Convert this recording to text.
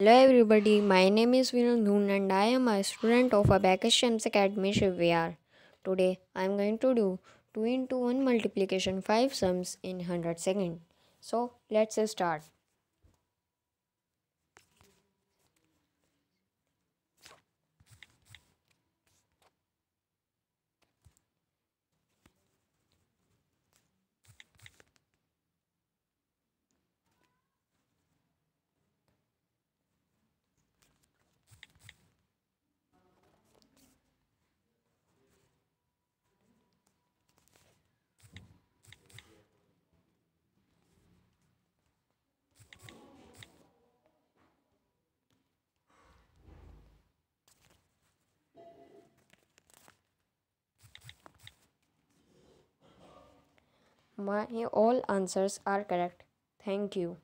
Hello everybody, my name is Vinod Dhun and I am a student of Abacus Shams Academy Shiviyar. Today I am going to do 2 into 1 multiplication 5 sums in 100 seconds. So let's start. My all answers are correct. Thank you.